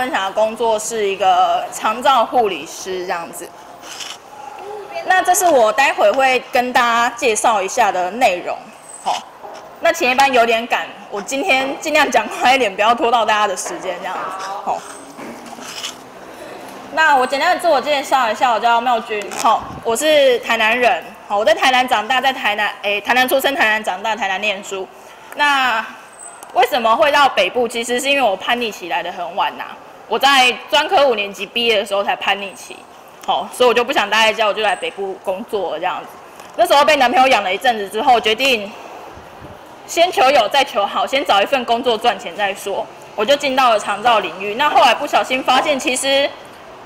分享的工作是一个长照护理师这样子。那这是我待会会跟大家介绍一下的内容。好，那前一班有点赶，我今天尽量讲快一点，不要拖到大家的时间这样子。好。那我简单的自我介绍一下，我叫妙君。好，我是台南人。好，我在台南长大，在台南诶，台南出生，台南长大，台南念书。那为什么会到北部？其实是因为我叛逆期来的很晚呐。我在专科五年级毕业的时候才叛逆期。好，所以我就不想待在家，我就来北部工作这样子。那时候被男朋友养了一阵子之后，决定先求有再求好，先找一份工作赚钱再说。我就进到了长照领域。那后来不小心发现，其实。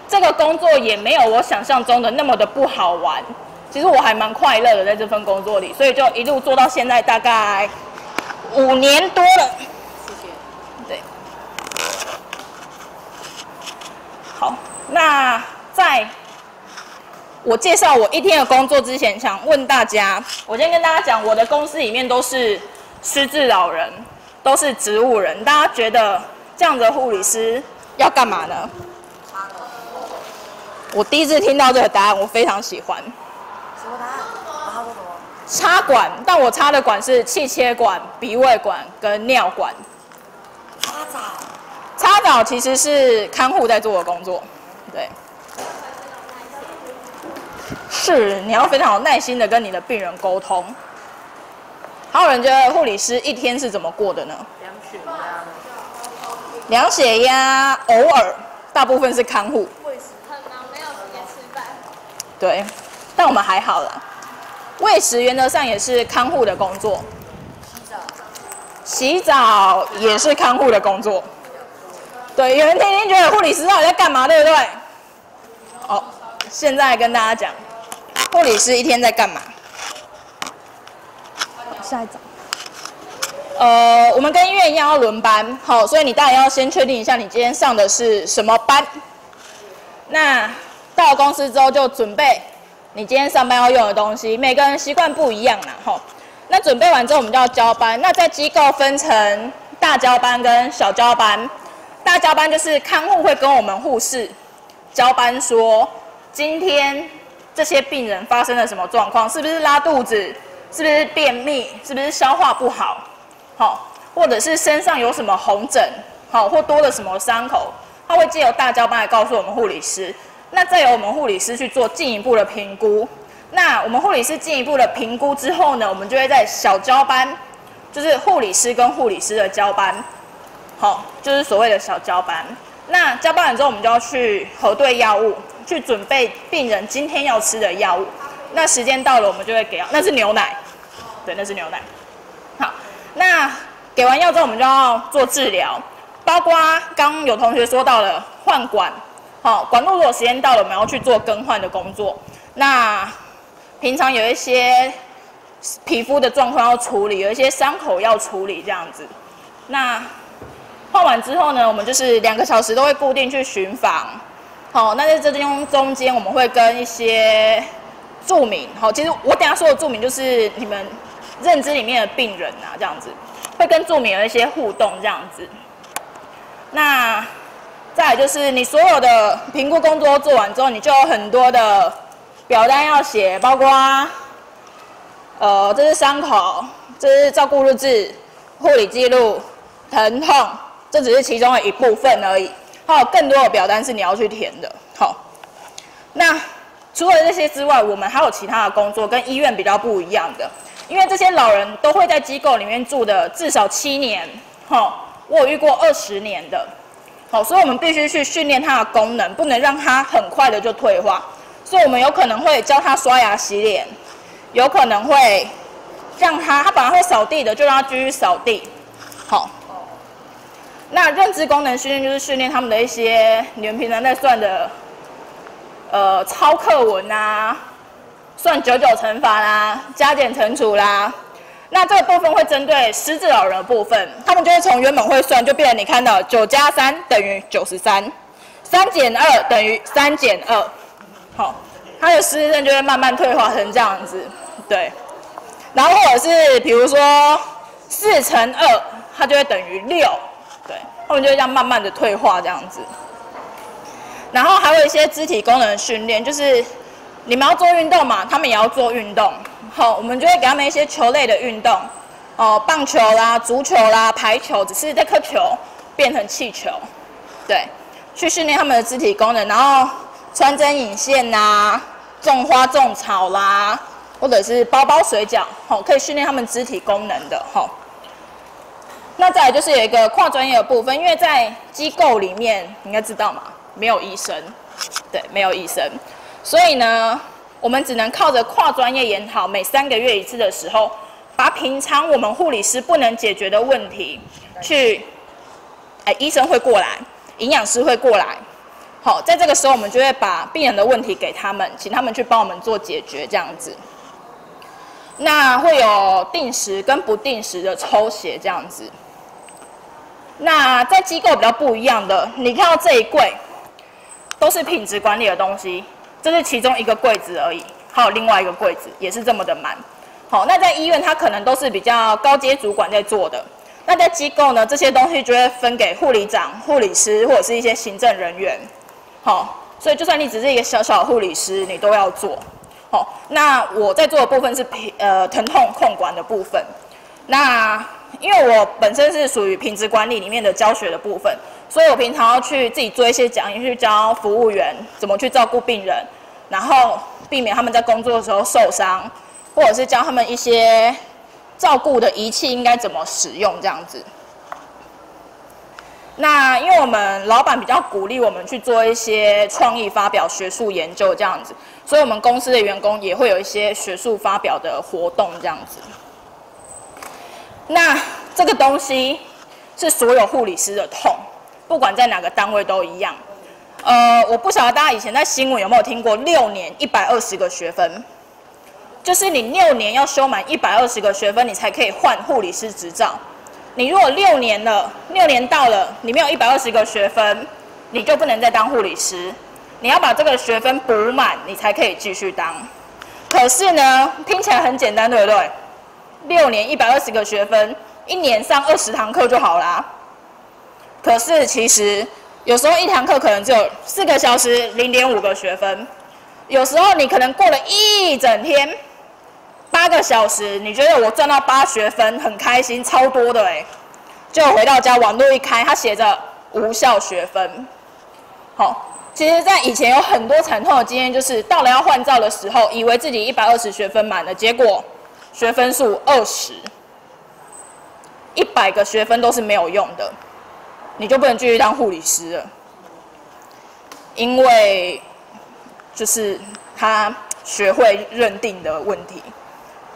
这个工作也没有我想象中的那么的不好玩，其实我还蛮快乐的在这份工作里，所以就一路做到现在大概五年多了。谢谢。对。那在我介绍我一天的工作之前，想问大家，我先跟大家讲，我的公司里面都是失智老人，都是植物人，大家觉得这样的护理师要干嘛呢？我第一次听到这个答案，我非常喜欢。什么答案？插什么？插管，但我插的管是气切管、鼻胃管跟尿管。插。插澡其实是看护在做的工作，对。是，你要非常有耐心的跟你的病人沟通。还有人觉得护理师一天是怎么过的呢？量血压。量血压，偶尔，大部分是看护。对，但我们还好了。喂食原则上也是看护的工作。洗澡。洗澡也是看护的工作。对，有人天天觉得护理师到底在干嘛，对不对？哦，现在跟大家讲，护理师一天在干嘛？下一张。呃，我们跟医院一样要轮班，好，所以你当然要先确定一下你今天上的是什么班。那。到公司之后就准备你今天上班要用的东西，每个人习惯不一样啦，吼。那准备完之后，我们就要交班。那在机构分成大交班跟小交班。大交班就是看护会跟我们护士交班，说今天这些病人发生了什么状况，是不是拉肚子，是不是便秘，是不是消化不好，好，或者是身上有什么红疹，好，或多了什么伤口，他会借由大交班来告诉我们护理师。那再由我们护理师去做进一步的评估。那我们护理师进一步的评估之后呢，我们就会在小交班，就是护理师跟护理师的交班，好，就是所谓的小交班。那交班完之后，我们就要去核对药物，去准备病人今天要吃的药物。那时间到了，我们就会给药，那是牛奶，对，那是牛奶。好，那给完药之后，我们就要做治疗，包括刚有同学说到了换管。好，管路如果时间到了，我们要去做更换的工作。那平常有一些皮肤的状况要处理，有一些伤口要处理，这样子。那换完之后呢，我们就是两个小时都会固定去巡房。好，那在这中中间，我们会跟一些住民，好，其实我等下说的住民就是你们认知里面的病人啊，这样子，会跟住民有一些互动，这样子。那再就是你所有的评估工作做完之后，你就有很多的表单要写，包括呃，这是伤口，这是照顾日志、护理记录、疼痛，这只是其中的一部分而已。还有更多的表单是你要去填的。好，那除了这些之外，我们还有其他的工作跟医院比较不一样的，因为这些老人都会在机构里面住的至少七年。好，我有遇过二十年的。好，所以我们必须去训练它的功能，不能让它很快的就退化。所以我们有可能会教它刷牙洗脸，有可能会让它，它本来会扫地的，就让它继续扫地。好，那认知功能训练就是训练他们的一些你们平常在算的，呃，抄课文啊，算九九乘法啦，加减乘除啦。那这个部分会针对失智老人的部分，他们就会从原本会算，就变成你看到九加三等于九十三，三减二等于三减二，好，他的失智症就会慢慢退化成这样子，对。然后或者是比如说四乘二，它就会等于六，他们就会这样慢慢的退化这样子。然后还有一些肢体功能训练，就是你们要做运动嘛，他们也要做运动。好，我们就会给他们一些球类的运动，哦，棒球啦、足球啦、排球，只是这颗球变成气球，对，去训练他们的肢体功能，然后穿针引线呐、种花种草啦，或者是包包水饺，好，可以训练他们肢体功能的，好。那再来就是有一个跨专业的部分，因为在机构里面，你应该知道嘛。没有医生，对，没有医生，所以呢，我们只能靠着跨专业研讨，每三个月一次的时候，把平常我们护理师不能解决的问题，去，哎，医生会过来，营养师会过来，好，在这个时候，我们就会把病人的问题给他们，请他们去帮我们做解决，这样子。那会有定时跟不定时的抽血，这样子。那在机构比较不一样的，你看到这一柜。都是品质管理的东西，这是其中一个柜子而已，还有另外一个柜子也是这么的满。好，那在医院它可能都是比较高阶主管在做的，那在机构呢，这些东西就会分给护理长、护理师或者是一些行政人员。好，所以就算你只是一个小小护理师，你都要做。好，那我在做的部分是呃疼痛控管的部分。那因为我本身是属于品质管理里面的教学的部分。所以我平常要去自己做一些讲义，去教服务员怎么去照顾病人，然后避免他们在工作的时候受伤，或者是教他们一些照顾的仪器应该怎么使用这样子。那因为我们老板比较鼓励我们去做一些创意发表、学术研究这样子，所以我们公司的员工也会有一些学术发表的活动这样子。那这个东西是所有护理师的痛。不管在哪个单位都一样，呃，我不晓得大家以前在新闻有没有听过六年一百二十个学分，就是你六年要修满一百二十个学分，你才可以换护理师执照。你如果六年了，六年到了，你没有一百二十个学分，你就不能再当护理师。你要把这个学分补满，你才可以继续当。可是呢，听起来很简单，对不对？六年一百二十个学分，一年上二十堂课就好啦。可是其实有时候一堂课可能只有四个小时，零点五个学分。有时候你可能过了一整天，八个小时，你觉得我赚到八学分，很开心，超多的哎。就回到家，网络一开，它写着无效学分。好，其实，在以前有很多惨痛的经验，就是到了要换照的时候，以为自己一百二十学分满了，结果学分数二十，一百个学分都是没有用的。你就不能继续当护理师了，因为就是他学会认定的问题，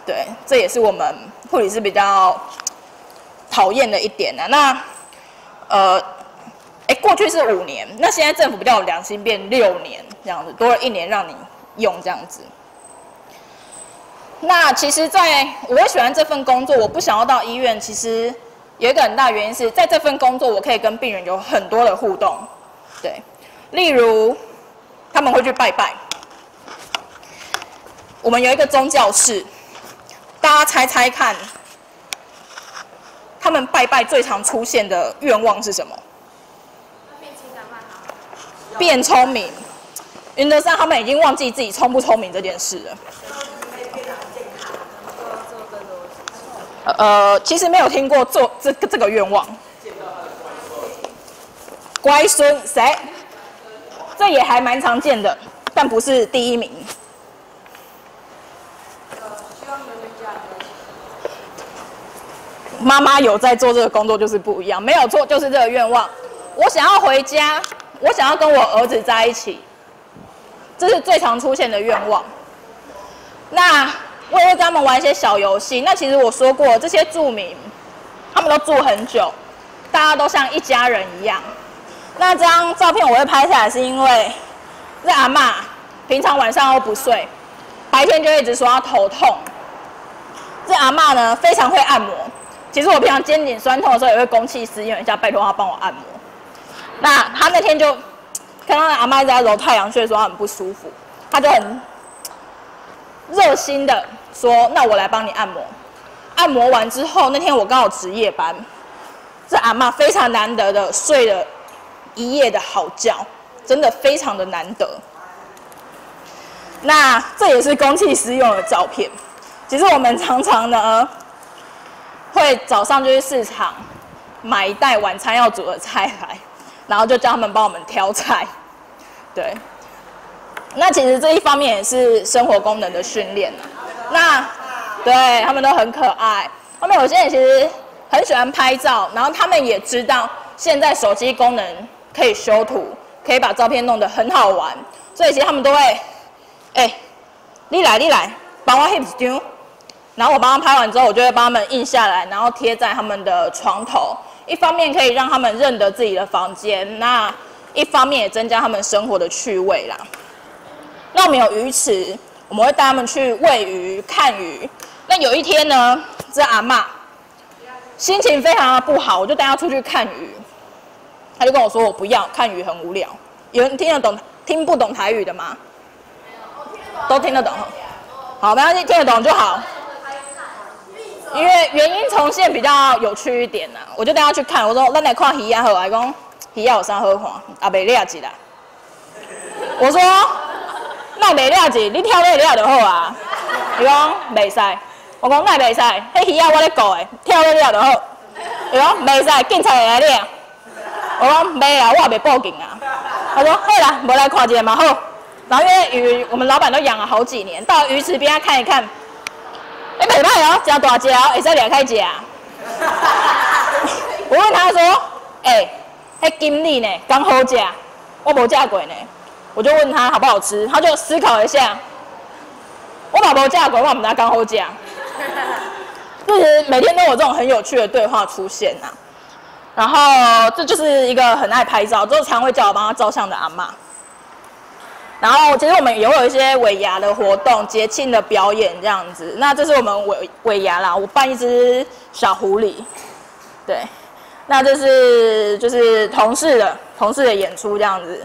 对，这也是我们护理师比较讨厌的一点呢。那呃，哎，过去是五年，那现在政府比较有良心，变六年这样子，多了一年让你用这样子。那其实，在我会喜欢这份工作，我不想要到医院，其实。有一个很大原因是在这份工作，我可以跟病人有很多的互动，对，例如他们会去拜拜，我们有一个宗教室，大家猜猜看，他们拜拜最常出现的愿望是什么？变聪明，原则上他们已经忘记自己聪不聪明这件事了。呃，其实没有听过做这个这个愿望。乖孙谁？这也还蛮常见的，但不是第一名。妈妈有在做这个工作，就是不一样。没有做，就是这个愿望。我想要回家，我想要跟我儿子在一起，这是最常出现的愿望。那。我也会跟他们玩一些小游戏。那其实我说过，这些住民他们都住很久，大家都像一家人一样。那这张照片我会拍下来，是因为这阿妈平常晚上都不睡，白天就一直说她头痛。这阿妈呢非常会按摩，其实我平常肩颈酸痛的时候也会公器私用一下，拜托她帮我按摩。那她那天就看到阿妈在揉太阳穴，说她很不舒服，她就很热心的。说，那我来帮你按摩。按摩完之后，那天我刚好值夜班，这阿嬷非常难得的睡了一夜的好觉，真的非常的难得。那这也是公器私用的照片。其实我们常常呢，会早上就去市场买一袋晚餐要煮的菜来，然后就叫他们帮我们挑菜。对，那其实这一方面也是生活功能的训练。那对他们都很可爱，他们有些人其实很喜欢拍照，然后他们也知道现在手机功能可以修图，可以把照片弄得很好玩，所以其实他们都会，哎、你来你来，帮我翕一张。然后我帮他拍完之后，我就会帮他们印下来，然后贴在他们的床头。一方面可以让他们认得自己的房间，那一方面也增加他们生活的趣味啦。那我们有鱼池，我们会带他们去喂鱼、看鱼。那有一天呢，这阿嬷心情非常的不好，我就带她出去看鱼。她就跟我说：“我不要看鱼，很无聊。”有人听得懂、听不懂台语的吗？都听得懂。好，没关系，听得懂就好。因为原因重现比较有趣一点呐、我就带他去看。我说：“那来看鱼啊，好啊。”伊讲鱼啊有啥好看？啊，袂了一啦。我说：“那袂了一，你跳了了就好啊。”伊讲袂使。我讲那袂使，迄鱼啊我咧顾的，跳了了就好。伊讲袂使，警察会来了。我讲袂啊，我也袂报警啊。他说：“好啦，无来看一下嘛好。”然后因为鱼，我们老板都养了好几年，到鱼池边看一看，哎、欸，袂歹哦，真大只哦，会使掠开食。我问他说：“哎、欸，迄金利呢？刚好食，我无食过呢。”我就问他好不好吃，他就思考一下。我老婆嫁过，我们家刚好食。就是每天都有这种很有趣的对话出现啊、然后这就是一个很爱拍照，之后常会叫我帮他照相的阿妈。然后其实我们也会有一些尾牙的活动、节庆的表演这样子。那这是我们尾尾牙啦，我扮一只小狐狸，对。那这是就是同事的同事的演出这样子，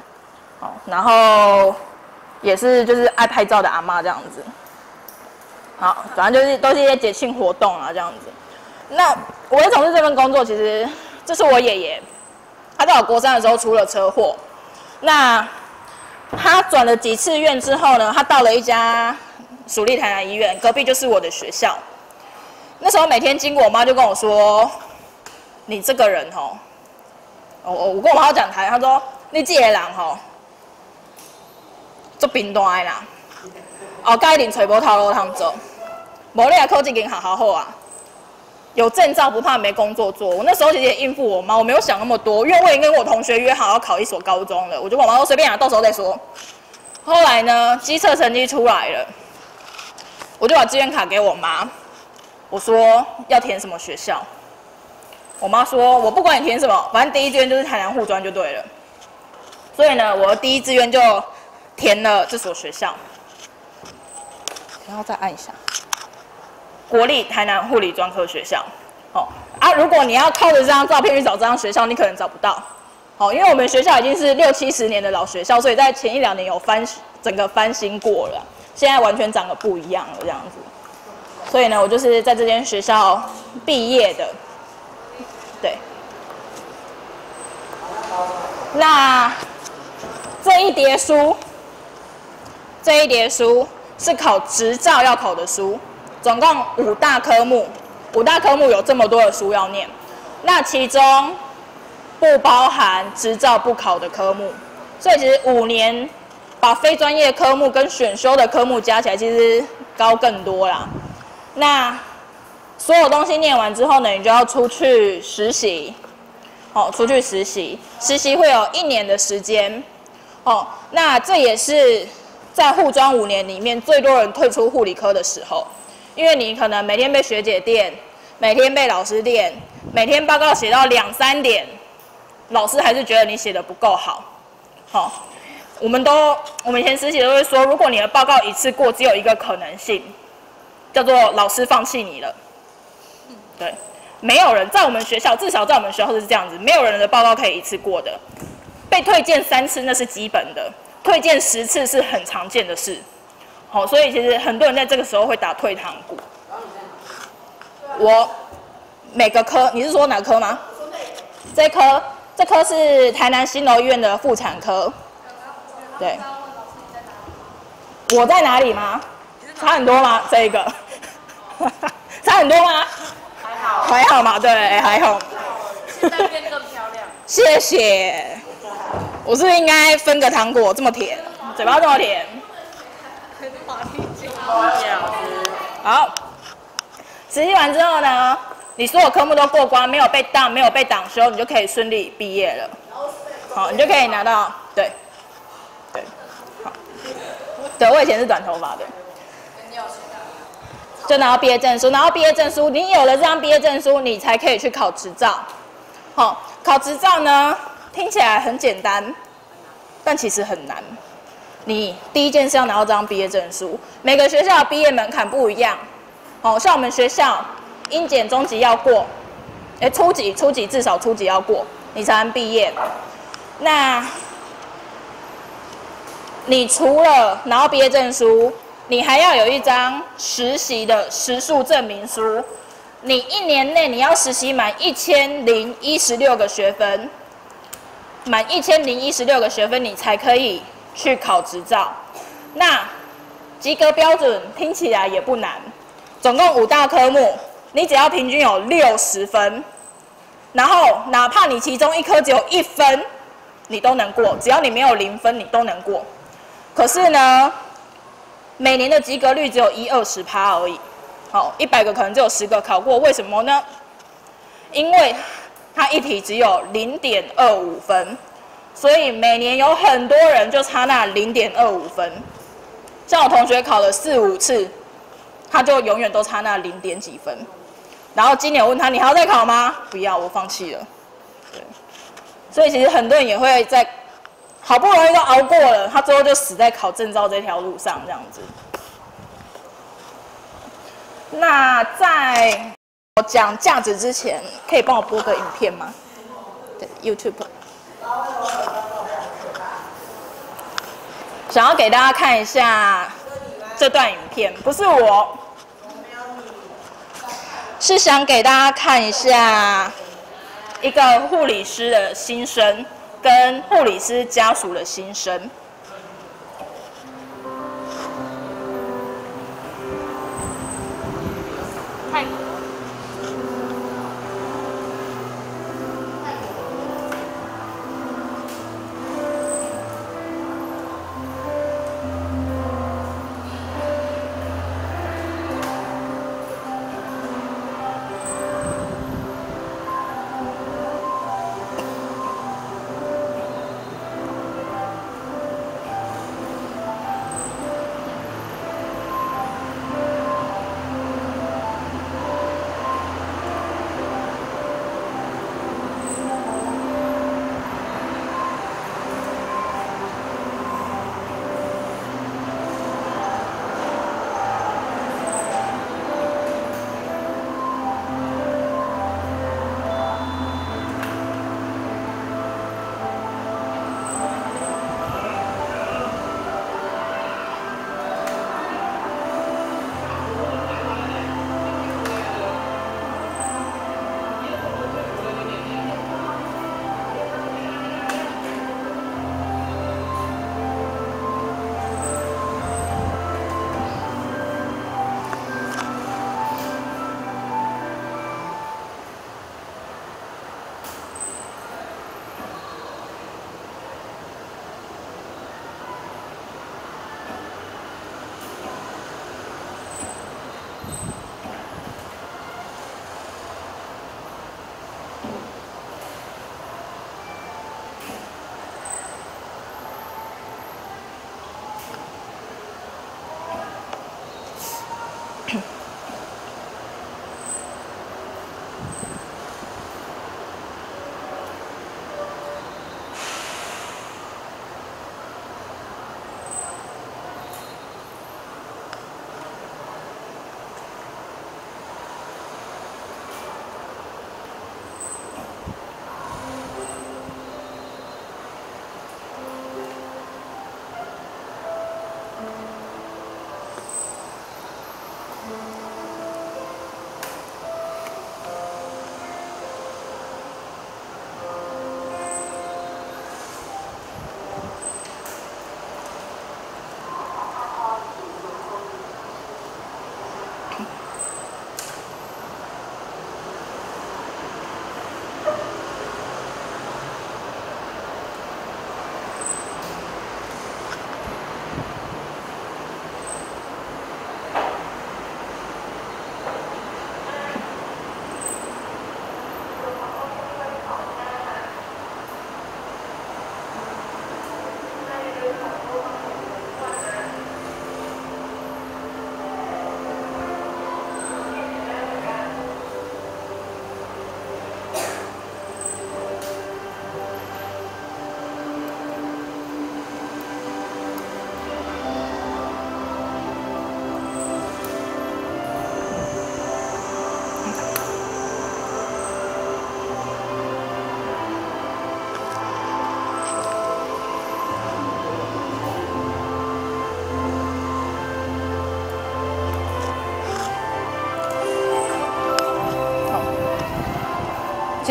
然后也是就是爱拍照的阿妈这样子。好，反正就是都是一些节庆活动啊这样子。那我也从事这份工作，其实这是我爷爷，他在我国三的时候出了车祸，那。他转了几次院之后呢，他到了一家蜀立台南医院，隔壁就是我的学校。那时候每天经过，我妈就跟我说：“你这个人哦，我我跟我妈讲台，她说你这个人吼，做贫惰的啦，后盖一定找无头路通做，无你也考这间好好好啊。”有证照不怕没工作做。我那时候其实也应付我妈，我没有想那么多，因为我已经跟我同学约好要考一所高中了，我就跟我妈说随便啊，到时候再说。后来呢，机测成绩出来了，我就把志愿卡给我妈，我说要填什么学校。我妈说我不管你填什么，反正第一志愿就是台南护专就对了。所以呢，我第一志愿就填了这所学校。然后再按一下。国立台南护理专科学校，哦啊，如果你要靠着这张照片去找这张学校，你可能找不到，哦，因为我们学校已经是六七十年的老学校，所以在前一两年有翻整个翻新过了，现在完全长得不一样了这样子。所以呢，我就是在这间学校毕业的，对。那这一叠书，这一叠书是考执照要考的书。总共五大科目，五大科目有这么多的书要念，那其中不包含执照不考的科目，所以其实五年把非专业科目跟选修的科目加起来，其实高更多啦。那所有东西念完之后呢，你就要出去实习，哦，出去实习，实习会有一年的时间，哦，那这也是在护专五年里面最多人退出护理科的时候。因为你可能每天被学姐电，每天被老师电，每天报告写到两三点，老师还是觉得你写的不够好。好、我们都我们以前实习都会说，如果你的报告一次过，只有一个可能性，叫做老师放弃你了。对，没有人在我们学校，至少在我们学校是这样子，没有人的报告可以一次过的。被推荐三次那是基本的，推荐十次是很常见的事。好，所以其实很多人在这个时候会打退堂鼓。我每个科，你是说哪科吗？这科这科是台南新楼医院的妇产科。对。我在哪里吗？差很多吗？这一个。差很多吗？还好，还好嘛，对，还好。现在变更漂亮。谢谢。我是不是应该分个糖果？这么甜，嘴巴这么甜。好，实习完之后呢，你所有科目都过关，没有被当，没有被挡修，你就可以顺利毕业了。好，你就可以拿到，对，对，好，对我以前是短头发的，就拿到毕业证书，拿到毕业证书，你有了这张毕业证书，你才可以去考执照。好，考执照呢，听起来很简单，但其实很难。你第一件事要拿到这张毕业证书，每个学校的毕业门槛不一样。好，像我们学校，英检中级要过，哎，初级初级至少初级要过，你才能毕业。那，你除了拿到毕业证书，你还要有一张实习的实数证明书。你一年内你要实习满一千零一十六个学分，满一千零一十六个学分，你才可以去考执照。那及格标准听起来也不难，总共五大科目，你只要平均有六十分，然后哪怕你其中一科只有一分，你都能过。只要你没有零分，你都能过。可是呢，每年的及格率只有一二十趴而已。好，一百个可能只有十个考过，为什么呢？因为它一题只有零点二五分，所以每年有很多人就差那零点二五分。像我同学考了四五次，他就永远都差那零点几分。然后今年我问他，你还要再考吗？不要，我放弃了。对，所以其实很多人也会在好不容易都熬过了，他最后就死在考证照这条路上这样子。那在我讲价值之前，可以帮我播个影片吗？，YouTube。想要给大家看一下这段影片，不是我，是想给大家看一下一个护理师的心声，跟护理师家属的心声。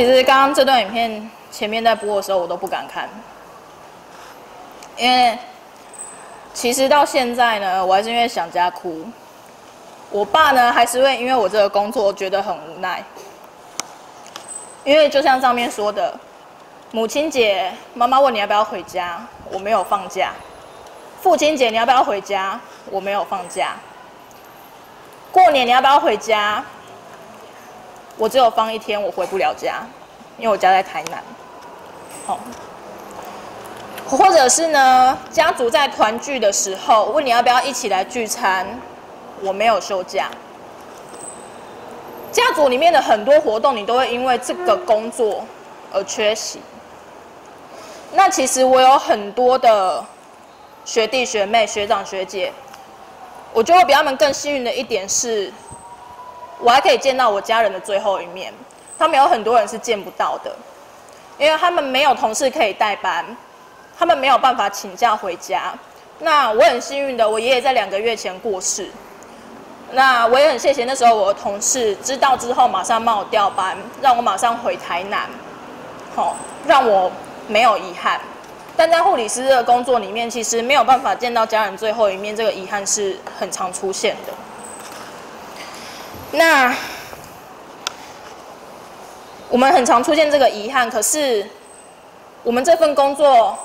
其实刚刚这段影片前面在播的时候，我都不敢看，因为其实到现在呢，我还是因为想家哭。我爸呢，还是会因为我这个工作觉得很无奈，因为就像上面说的，母亲节妈妈问你要不要回家，我没有放假；父亲节你要不要回家，我没有放假；过年你要不要回家，我只有放一天，我回不了家，因为我家在台南。好，或者是呢，家族在团聚的时候问你要不要一起来聚餐。我没有休假，家族里面的很多活动，你都会因为这个工作而缺席。那其实我有很多的学弟学妹、学长学姐，我觉得我比他们更幸运的一点是，我还可以见到我家人的最后一面。他们有很多人是见不到的，因为他们没有同事可以代班，他们没有办法请假回家。那我很幸运的，我爷爷在两个月前过世。那我也很谢谢那时候我的同事知道之后马上帮我调班，让我马上回台南，好让我没有遗憾。但在护理师的工作里面，其实没有办法见到家人最后一面，这个遗憾是很常出现的。那我们很常出现这个遗憾，可是我们这份工作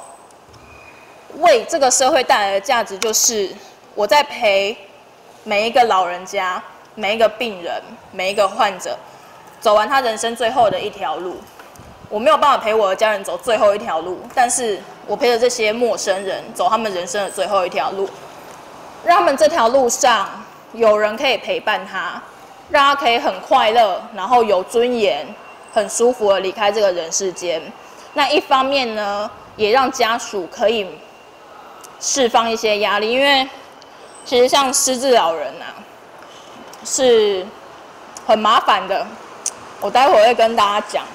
为这个社会带来的价值，就是我在陪。每一个老人家，每一个病人，每一个患者，走完他人生最后的一条路，我没有办法陪我的家人走最后一条路，但是我陪着这些陌生人走他们人生的最后一条路，让他们这条路上有人可以陪伴他，让他可以很快乐，然后有尊严、很舒服的离开这个人世间。那一方面呢，也让家属可以释放一些压力，因为。其实像失智老人啊，是很麻烦的。我待会会跟大家讲，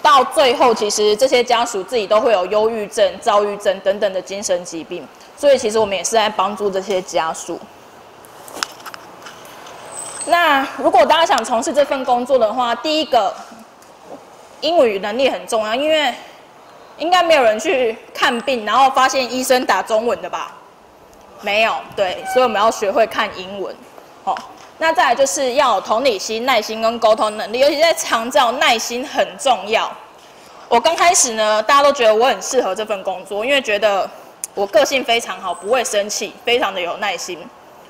到最后其实这些家属自己都会有忧郁症、躁郁症等等的精神疾病，所以其实我们也是在帮助这些家属。那如果大家想从事这份工作的话，第一个英语能力很重要，因为应该没有人去看病，然后发现医生打中文的吧？没有对，所以我们要学会看英文，好，那再来就是要同理心、耐心跟沟通能力，尤其在长照，耐心很重要。我刚开始呢，大家都觉得我很适合这份工作，因为觉得我个性非常好，不会生气，非常的有耐心，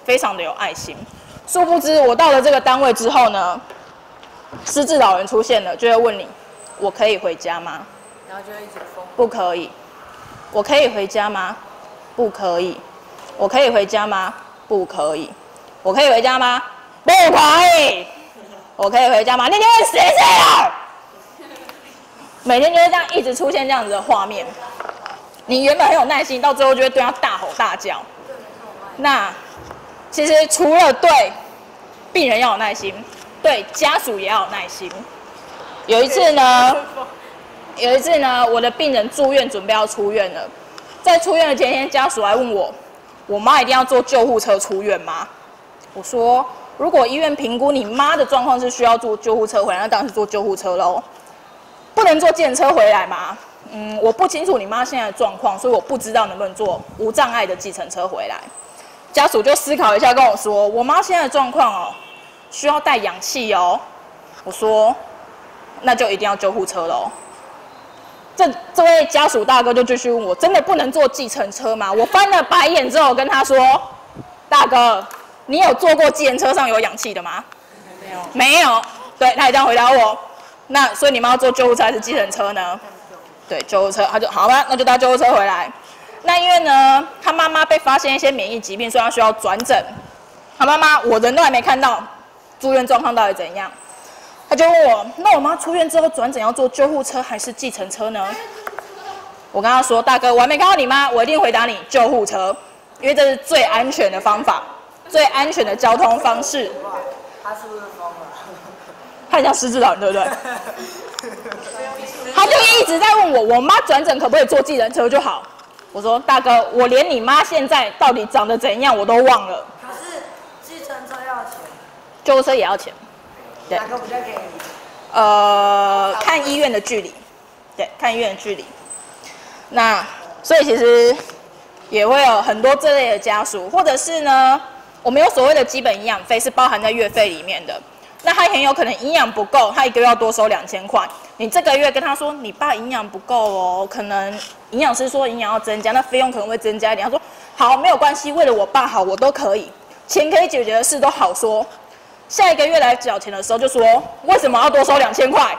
非常的有爱心。殊不知，我到了这个单位之后呢，失智老人出现了，就会问你：我可以回家吗？然后就一直疯。不可以。我可以回家吗？不可以。我可以回家吗？不可以。我可以回家吗？不可以。我可以回家吗？那天会死谁了？每天就是这样一直出现这样子的画面。你原本很有耐心，到最后就会对他大吼大叫。那其实除了对病人要有耐心，对家属也要有耐心。有一次呢，有一次呢，我的病人住院准备要出院了，在出院的前一天，家属来问我。我妈一定要坐救护车出院吗？我说，如果医院评估你妈的状况是需要坐救护车回来，那当然是坐救护车喽。不能坐电车回来吗？嗯，我不清楚你妈现在的状况，所以我不知道能不能坐无障碍的计程车回来。家属就思考一下，跟我说，我妈现在的状况哦，需要带氧气哦。我说，那就一定要救护车喽。这这位家属大哥就继续问我：“真的不能坐计程车吗？”我翻了白眼之后跟他说：“大哥，你有坐过计程车上有氧气的吗？”“没有。”“没有。”对，他也这样回答我。那所以你们要坐救护车还是计程车呢？对，救护车。他就好吧，那就搭救护车回来。那因为呢，他妈妈被发现一些免疫疾病，所以他需要转诊。他妈妈，我人都还没看到，住院状况到底怎样？他就问我：“那我妈出院之后转诊要坐救护车还是计程车呢？”我跟他说：“大哥，我还没看到你妈，我一定回答你救护车，因为这是最安全的方法，最安全的交通方式。”他是不是疯了？他很像失智老人，对不对？他就一直在问我：“我妈转诊可不可以坐计程车就好？”我说：“大哥，我连你妈现在到底长得怎样我都忘了。”可是计程车要钱，救护车也要钱。哪个比较便宜？呃，看医院的距离，对，看医院的距离。那所以其实也会有很多这类的家属，或者是呢，我们有所谓的基本营养费是包含在月费里面的。那他很有可能营养不够，他一个月要多收两千块。你这个月跟他说你爸营养不够哦，可能营养师说营养要增加，那费用可能会增加一点。他说好，没有关系，为了我爸好，我都可以，钱可以解决的事都好说。下一个月来缴钱的时候就说为什么要多收两千块？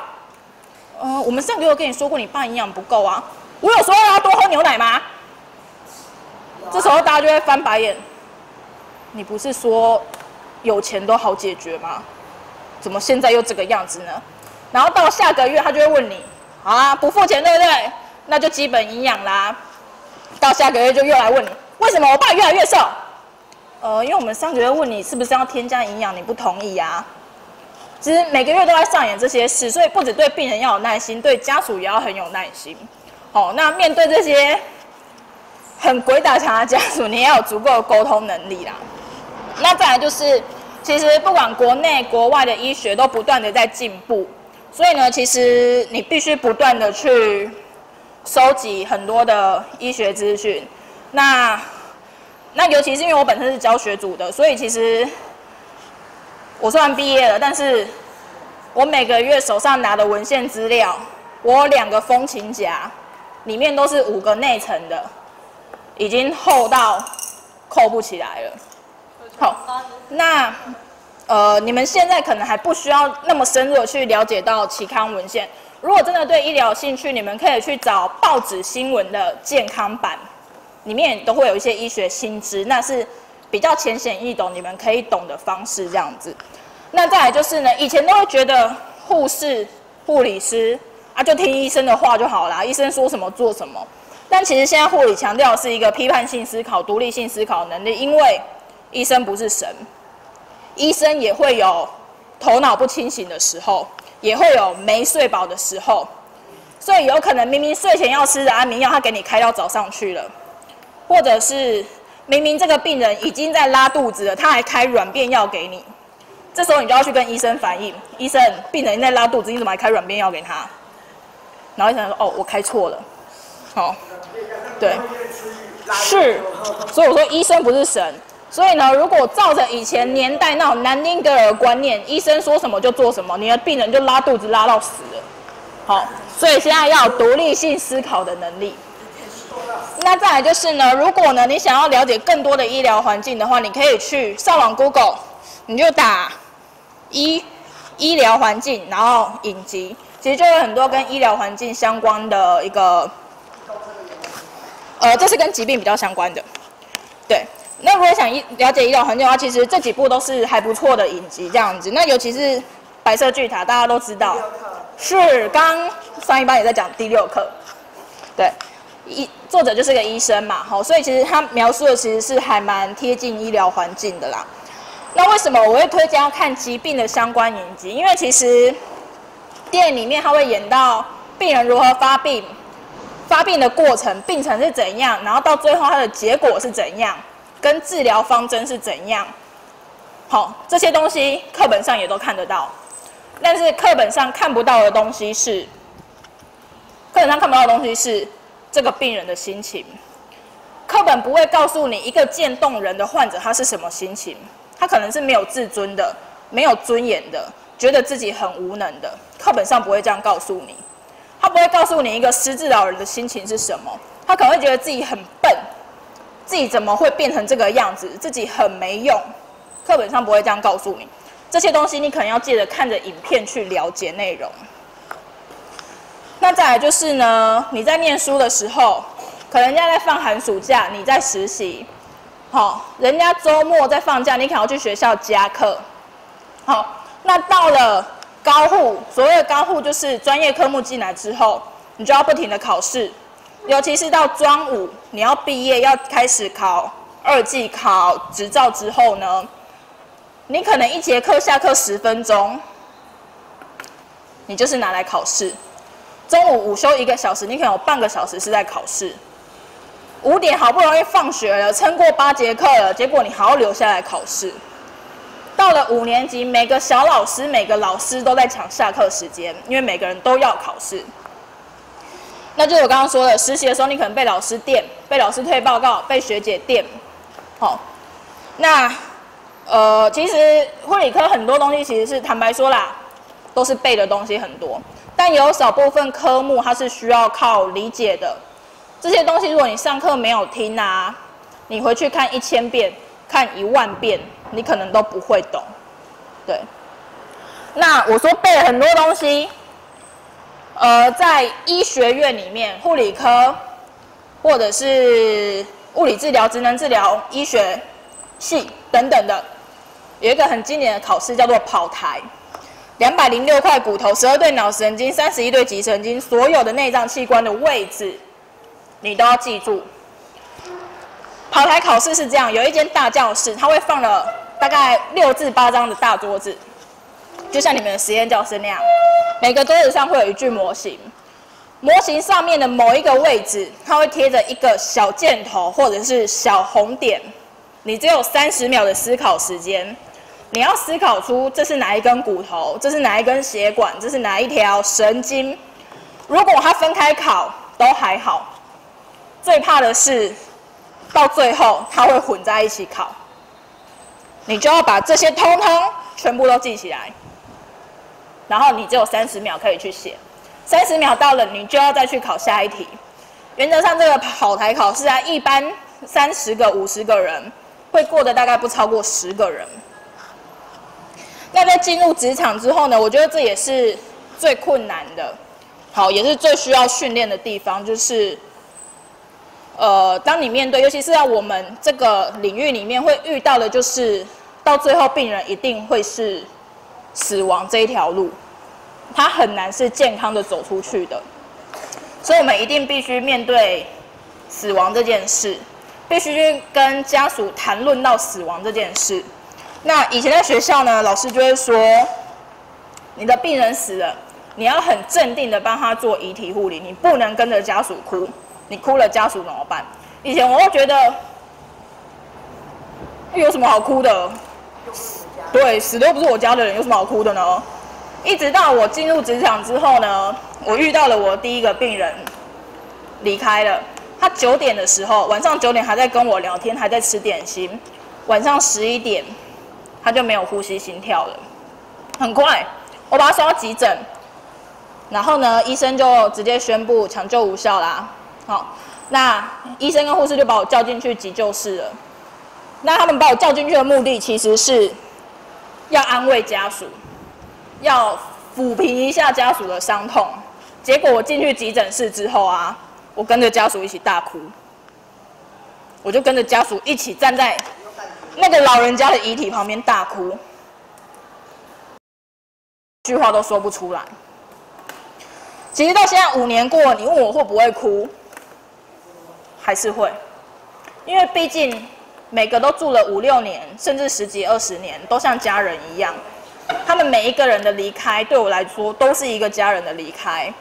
呃，我们上个月跟你说过你爸营养不够啊，我有说要多喝牛奶吗？这时候大家就会翻白眼，你不是说有钱都好解决吗？怎么现在又这个样子呢？然后到下个月他就会问你，好啊，不付钱对不对？那就基本营养啦。到下个月就又来问你，为什么我爸越来越瘦？呃，因为我们上个月问你是不是要添加营养，你不同意啊。其实每个月都在上演这些事，所以不止对病人要有耐心，对家属也要很有耐心。好，那面对这些很鬼打墙的家属，你也要有足够的沟通能力啦。那再来就是。其实不管国内国外的医学都不断的在进步，所以呢，其实你必须不断的去收集很多的医学资讯。那那尤其是因为我本身是教学组的，所以其实我虽然毕业了，但是我每个月手上拿的文献资料，我有两个风琴夹，里面都是五个内层的，已经厚到扣不起来了。好，那呃，你们现在可能还不需要那么深入的去了解到期刊文献。如果真的对医疗有兴趣，你们可以去找报纸新闻的健康版，里面都会有一些医学新知，那是比较浅显易懂，你们可以懂的方式这样子。那再来就是呢，以前都会觉得护士、护理师啊，就听医生的话就好啦，医生说什么做什么。但其实现在护理强调是一个批判性思考、独立性思考能力，因为医生不是神，医生也会有头脑不清醒的时候，也会有没睡饱的时候，所以有可能明明睡前要吃的安眠药，他给你开到早上去了，或者是明明这个病人已经在拉肚子了，他还开软便药给你，这时候你就要去跟医生反映，医生，病人在拉肚子，你怎么还开软便药给他？然后医生说，哦，我开错了，好，对，是，所以我说医生不是神。所以呢，如果照着以前年代那种南丁格尔观念，医生说什么就做什么，你的病人就拉肚子拉到死了。好，所以现在要有独立性思考的能力。那再来就是呢，如果呢你想要了解更多的医疗环境的话，你可以去上网 Google，你就打医医疗环境，然后影集，其实就有很多跟医疗环境相关的一个，呃，这是跟疾病比较相关的，对。那如果想一了解医疗环境的话，其实这几部都是还不错的影集，这样子。那尤其是《白色巨塔》，大家都知道，是刚上一班也在讲第六课，对，医作者就是个医生嘛，好，所以其实他描述的其实是还蛮贴近医疗环境的啦。那为什么我会推荐要看疾病的相关影集？因为其实电影里面他会演到病人如何发病，发病的过程，病程是怎样，然后到最后他的结果是怎样。跟治疗方针是怎样？好，这些东西课本上也都看得到，但是课本上看不到的东西是，课本上看不到的东西是这个病人的心情。课本不会告诉你一个渐冻人的患者他是什么心情，他可能是没有自尊的，没有尊严的，觉得自己很无能的。课本上不会这样告诉你，他不会告诉你一个失智老人的心情是什么，他可能会觉得自己很笨。自己怎么会变成这个样子？自己很没用，课本上不会这样告诉你。这些东西你可能要借着看着影片去了解内容。那再来就是呢，你在念书的时候，可能人家在放寒暑假，你在实习，好，人家周末在放假，你可能要去学校加课。好，那到了高护，所谓的高护就是专业科目进来之后，你就要不停的考试。尤其是到专五，你要毕业要开始考二季考执照之后呢，你可能一节课下课十分钟，你就是拿来考试。中午午休一个小时，你可能有半个小时是在考试。五点好不容易放学了，撑过八节课了，结果你还要留下来考试。到了五年级，每个小老师、每个老师都在抢下课时间，因为每个人都要考试。那就是我刚刚说的，实习的时候你可能被老师电，被老师推报告，被学姐电。好，那呃，其实护理科很多东西其实是坦白说啦，都是背的东西很多，但有少部分科目它是需要靠理解的。这些东西如果你上课没有听啊，你回去看一千遍、看一万遍，你可能都不会懂。对。那我说背了很多东西。呃，在医学院里面，护理科或者是物理治疗、职能治疗、医学系等等的，有一个很经典的考试叫做跑台。两百零六块骨头，十二对脑神经，三十一对脊神经，所有的内脏器官的位置，你都要记住。跑台考试是这样，有一间大教室，它会放了大概六至八张的大桌子，就像你们的实验教室那样。每个桌子上会有一具模型，模型上面的某一个位置，它会贴着一个小箭头或者是小红点。你只有三十秒的思考时间，你要思考出这是哪一根骨头，这是哪一根血管，这是哪一条神经。如果它分开考都还好，最怕的是到最后它会混在一起考，你就要把这些通通全部都记起来。然后你只有三十秒可以去写，三十秒到了，你就要再去考下一题。原则上，这个跑台考试啊，一般三十个、五十个人会过的大概不超过十个人。那在进入职场之后呢，我觉得这也是最困难的，好，也是最需要训练的地方，就是，呃，当你面对，尤其是在我们这个领域里面会遇到的，就是到最后病人一定会是。死亡这一条路，它很难是健康的走出去的，所以我们一定必须面对死亡这件事，必须去跟家属谈论到死亡这件事。那以前在学校呢，老师就会说，你的病人死了，你要很镇定的帮他做遗体护理，你不能跟着家属哭，你哭了家属怎么办？以前我都觉得，有什么好哭的？对，死的又不是我家的人，有什么好哭的呢？一直到我进入职场之后呢，我遇到了我第一个病人，离开了。他九点的时候，晚上九点还在跟我聊天，还在吃点心。晚上十一点，他就没有呼吸、心跳了。很快，我把他送到急诊，然后呢，医生就直接宣布抢救无效啦。好，那医生跟护士就把我叫进去急救室了。那他们把我叫进去的目的其实是。要安慰家属，要抚平一下家属的伤痛。结果我进去急诊室之后啊，我跟着家属一起大哭，我就跟着家属一起站在那个老人家的遗体旁边大哭，一句话都说不出来。其实到现在五年过，你问我会不会哭，还是会，因为毕竟。每个都住了五六年，甚至十几二十年，都像家人一样。他们每一个人的离开，对我来说都是一个家人的离开。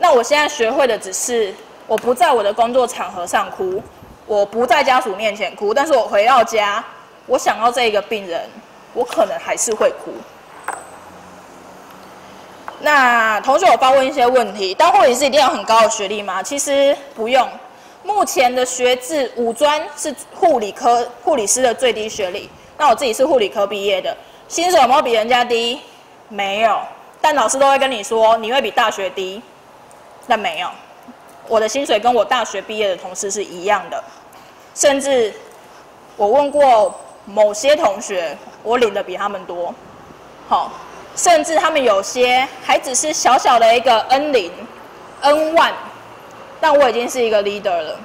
那我现在学会的只是，我不在我的工作场合上哭，我不在家属面前哭，但是我回到家，我想到这一个病人，我可能还是会哭。那同学有发问一些问题，当护理师一定要很高的学历吗？其实不用。目前的学制五专是护理科护理师的最低学历。那我自己是护理科毕业的，薪水有没有比人家低？没有，但老师都会跟你说你会比大学低。但没有，我的薪水跟我大学毕业的同事是一样的，甚至我问过某些同学，我领的比他们多。好，甚至他们有些还只是小小的一个 N 零、N 万。但我已经是一个 leader 了，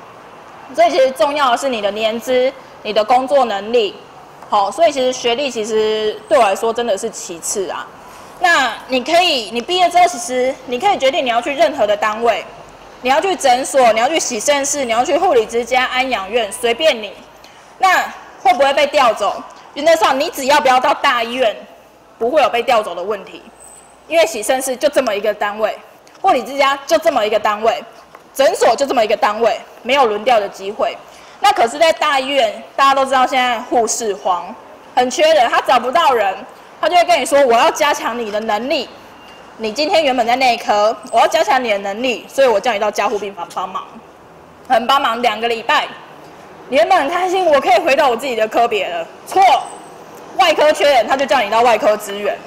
所以其实重要的是你的年资、你的工作能力，好，所以其实学历其实对我来说真的是其次啊。那你可以，你毕业之后其实你可以决定你要去任何的单位，你要去诊所，你要去洗肾室，你要去护理之家、安养院，随便你。那会不会被调走？原则上你只要不要到大医院，不会有被调走的问题，因为洗肾室就这么一个单位，护理之家就这么一个单位。诊所就这么一个单位，没有轮调的机会。那可是，在大医院，大家都知道现在护士荒，很缺人，他找不到人，他就会跟你说我要加强你的能力。你今天原本在内科，我要加强你的能力，所以我叫你到加护病房帮忙，很帮忙两个礼拜。你原本很开心，我可以回到我自己的科别了。错，外科缺人，他就叫你到外科支援。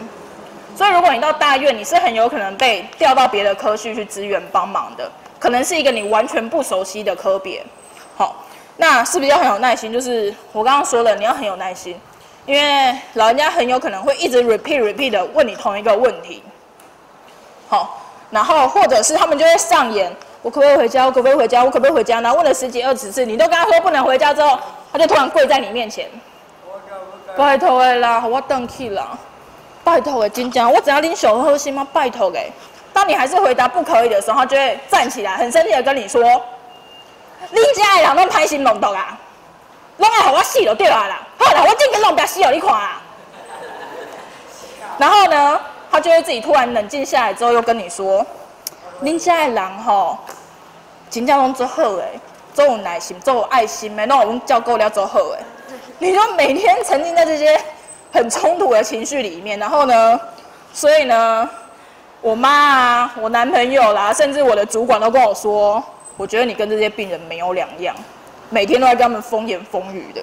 所以如果你到大院，你是很有可能被调到别的科系去支援帮忙的，可能是一个你完全不熟悉的科别。好，那是不是要很有耐心？就是我刚刚说了，你要很有耐心，因为老人家很有可能会一直 repeat repeat 的问你同一个问题。好，然后或者是他们就会上演，我可不可以回家？我可不可以回家？我可不可以回家？然后问了十几二十次，你都跟他说不能回家之后，他就突然跪在你面前，拜托的啦，我等去啦，拜托的，真正我只要拎小核心吗？拜托的。当你还是回答不可以的时候，他就会站起来，很生气的跟你说，你家的人拢歹心弄毒啊，拢爱互我死就对啊啦，好啦，我今天弄不死哦，你看啊。然后呢？他就会自己突然冷静下来之后，又跟你说：“恁家的人吼，真正拢做好诶，做有耐心，做有爱心诶，那我们教够了做好诶。”你就每天沉浸在这些很冲突的情绪里面，然后呢，所以呢，我妈啊，我男朋友啦，甚至我的主管都跟我说：“我觉得你跟这些病人没有两样，每天都在跟他们风言风语的。”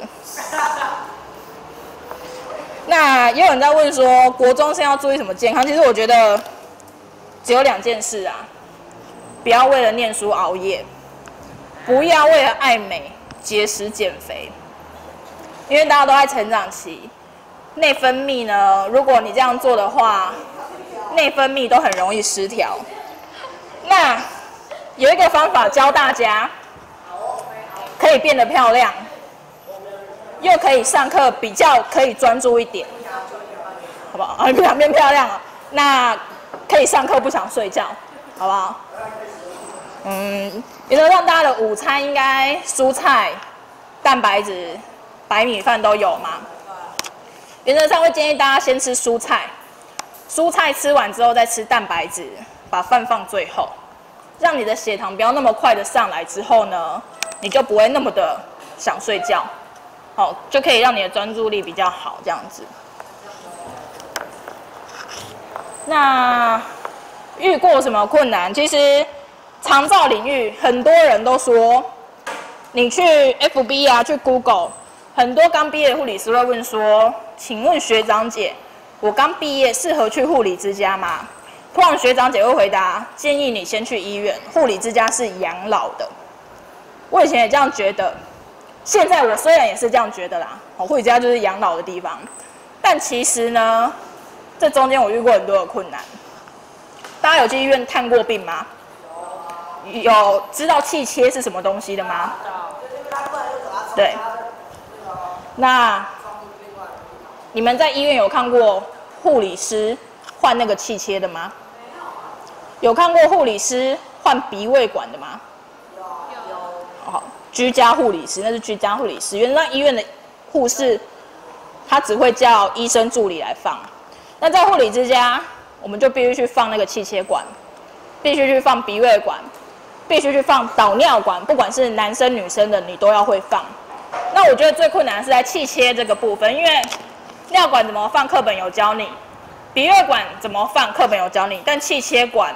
那也有人在问说，国中生要注意什么健康？其实我觉得只有两件事啊，不要为了念书熬夜，不要为了爱美节食减肥。因为大家都在成长期，内分泌呢，如果你这样做的话，内分泌都很容易失调。那有一个方法教大家，可以变得漂亮。又可以上课比较可以专注一点，好不好？啊，两边漂亮啊，那可以上课不想睡觉，好不好？嗯，原则上大家的午餐应该蔬菜、蛋白质、白米饭都有吗？原则上会建议大家先吃蔬菜，蔬菜吃完之后再吃蛋白质，把饭放最后，让你的血糖不要那么快的上来之后呢，你就不会那么的想睡觉。好，就可以让你的专注力比较好，这样子。那遇过什么困难？其实长照领域很多人都说，你去 FB 啊，去 Google，很多刚毕业的护理师会问说：“请问学长姐，我刚毕业适合去护理之家吗？”通常学长姐会回答：“建议你先去医院，护理之家是养老的。”我以前也这样觉得。现在我虽然也是这样觉得啦，哦，护理之家就是养老的地方，但其实呢，这中间我遇过很多的困难。大家有去医院探过病吗？有知道气切是什么东西的吗？对。那你们在医院有看过护理师换那个气切的吗？有看过护理师换鼻胃管的吗？居家护理师，那是居家护理师。原来医院的护士，他只会叫医生助理来放。那在护理之家，我们就必须去放那个气切管，必须去放鼻胃管，必须去放导尿管。不管是男生女生的，你都要会放。那我觉得最困难的是在气切这个部分，因为尿管怎么放，课本有教你；鼻胃管怎么放，课本有教你。但气切管，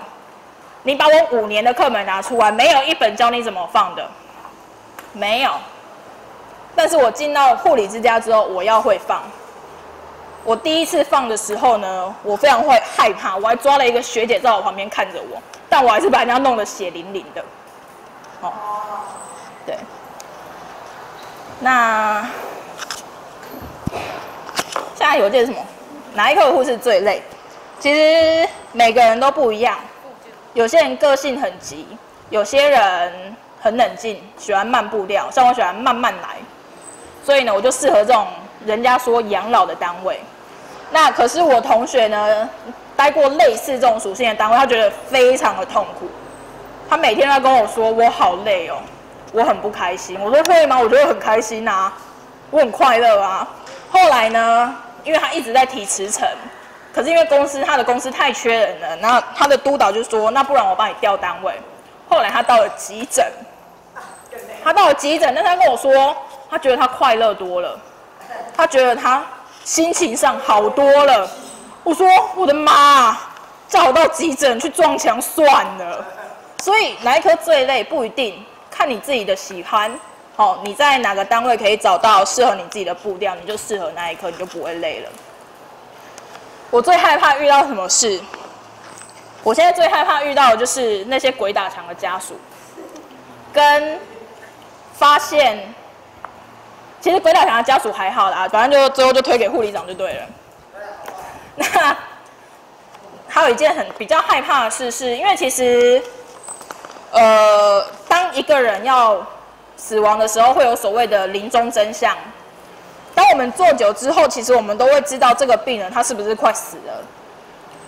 你把我五年的课本拿出来，没有一本教你怎么放的。没有，但是我进到护理之家之后，我要会放。我第一次放的时候呢，我非常会害怕，我还抓了一个学姐在我旁边看着我，但我还是把人家弄得血淋淋的。哦，对。那下一个是什么？哪一个护士最累？其实每个人都不一样，有些人个性很急，有些人。很冷静，喜欢慢步调，像我喜欢慢慢来，所以呢，我就适合这种人家说养老的单位。那可是我同学呢，待过类似这种属性的单位，他觉得非常的痛苦。他每天都在跟我说：“我好累哦，我很不开心。”我说：“会吗？我觉得很开心啊，我很快乐啊。”后来呢，因为他一直在提辞呈，可是因为公司他的公司太缺人了，然后他的督导就说：“那不然我帮你调单位。”后来他到了急诊。他到了急诊，但他跟我说，他觉得他快乐多了，他觉得他心情上好多了。我说我的妈，叫我到急诊去撞墙算了。所以哪一科最累不一定，看你自己的喜欢。好，你在哪个单位可以找到适合你自己的步调，你就适合那一刻，你就不会累了。我最害怕遇到什么事？我现在最害怕遇到的就是那些鬼打墙的家属，跟发现，其实鬼打墙的家属还好啦，反正就最后就推给护理长就对了。那还有一件很比较害怕的事，是因为其实，呃，当一个人要死亡的时候，会有所谓的临终真相。当我们做久之后，其实我们都会知道这个病人他是不是快死了。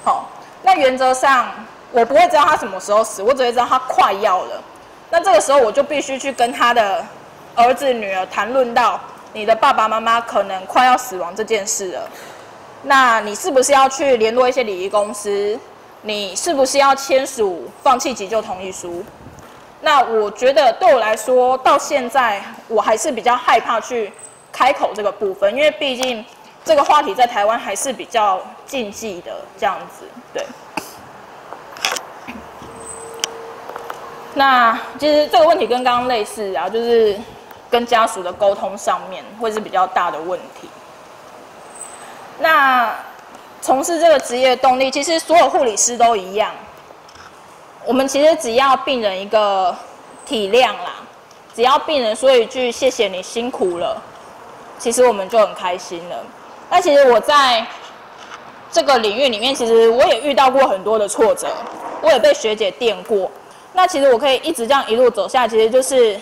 好，那原则上我不会知道他什么时候死，我只会知道他快要了。那这个时候我就必须去跟他的儿子女儿谈论到你的爸爸妈妈可能快要死亡这件事了。那你是不是要去联络一些礼仪公司？你是不是要签署放弃急救同意书？那我觉得对我来说，到现在我还是比较害怕去开口这个部分，因为毕竟这个话题在台湾还是比较禁忌的这样子。对。那其实这个问题跟刚刚类似啊，就是跟家属的沟通上面会是比较大的问题。那从事这个职业动力，其实所有护理师都一样。我们其实只要病人一个体谅啦，只要病人说一句“谢谢你辛苦了”，其实我们就很开心了。那其实我在这个领域里面，其实我也遇到过很多的挫折，我也被学姐电过。那其实我可以一直这样一路走下，其实就是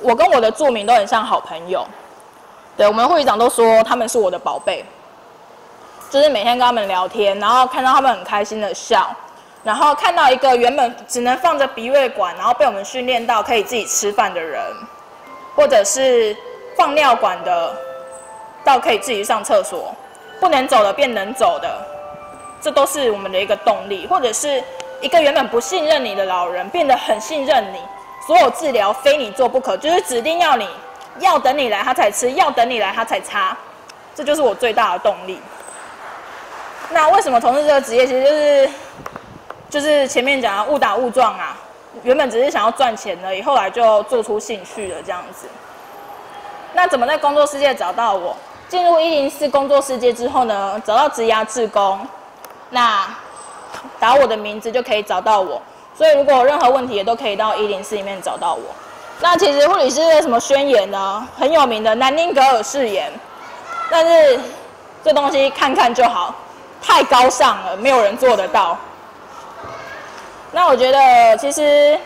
我跟我的著名都很像好朋友。对我们会长都说他们是我的宝贝。就是每天跟他们聊天，然后看到他们很开心的笑，然后看到一个原本只能放着鼻胃管，然后被我们训练到可以自己吃饭的人，或者是放尿管的，到可以自己上厕所，不能走的变能走的，这都是我们的一个动力。或者是一个原本不信任你的老人，变得很信任你，所有治疗非你做不可，就是指定要你要等你来他才吃，要等你来他才擦，这就是我最大的动力。那为什么从事这个职业？其实就是，就是前面讲的误打误撞啊。原本只是想要赚钱而已，后来就做出兴趣了这样子。那怎么在工作世界找到我？进入一零四工作世界之后呢，找到职涯志工，那打我的名字就可以找到我。所以如果有任何问题，也都可以到一零四里面找到我。那其实护理师的什么宣言呢？很有名的南丁格尔誓言，但是这东西看看就好。太高尚了，没有人做得到。那我觉得其实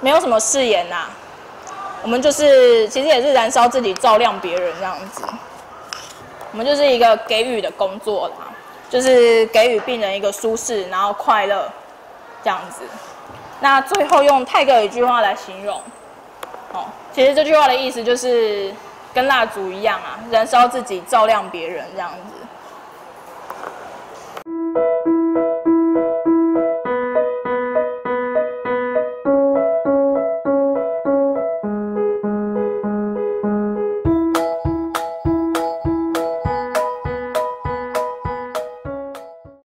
没有什么誓言呐，我们就是其实也是燃烧自己照亮别人这样子。我们就是一个给予的工作啦，就是给予病人一个舒适然后快乐这样子。那最后用泰戈尔一句话来形容，哦，其实这句话的意思就是跟蜡烛一样啊，燃烧自己照亮别人这样子。